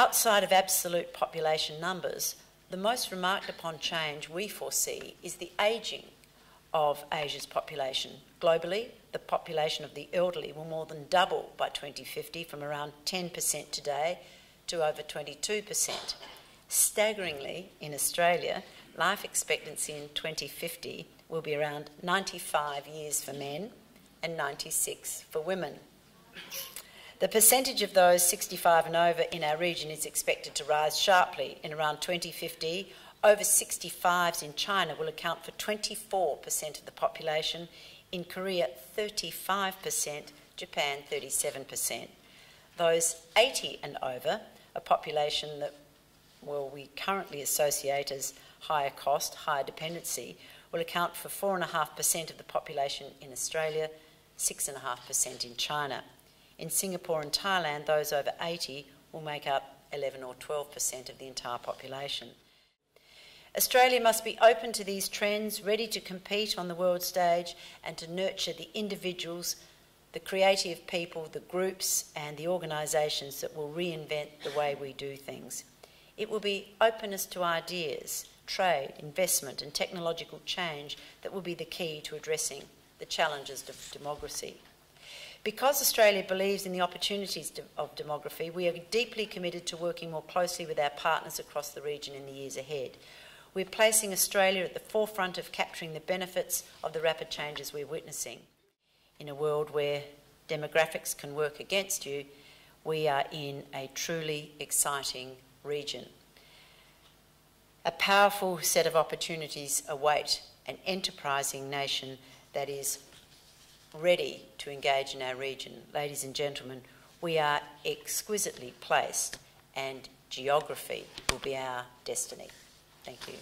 Outside of absolute population numbers, the most remarked upon change we foresee is the ageing of Asia's population. Globally, the population of the elderly will more than double by 2050 from around 10% today to over 22%. Staggeringly, in Australia, life expectancy in 2050 will be around 95 years for men and 96 for women. The percentage of those 65 and over in our region is expected to rise sharply. In around 2050, over 65s in China will account for 24% of the population, in Korea 35%, Japan 37%. Those 80 and over, a population that well, we currently associate as higher cost, higher dependency, will account for 4.5% of the population in Australia, 6.5% in China. In Singapore and Thailand, those over 80 will make up 11 or 12% of the entire population. Australia must be open to these trends, ready to compete on the world stage and to nurture the individuals, the creative people, the groups, and the organisations that will reinvent the way we do things. It will be openness to ideas, trade, investment, and technological change that will be the key to addressing the challenges of democracy. Because Australia believes in the opportunities of demography, we are deeply committed to working more closely with our partners across the region in the years ahead. We're placing Australia at the forefront of capturing the benefits of the rapid changes we're witnessing. In a world where demographics can work against you, we are in a truly exciting region. A powerful set of opportunities await an enterprising nation that is ready to engage in our region. Ladies and gentlemen, we are exquisitely placed and geography will be our destiny. Thank you.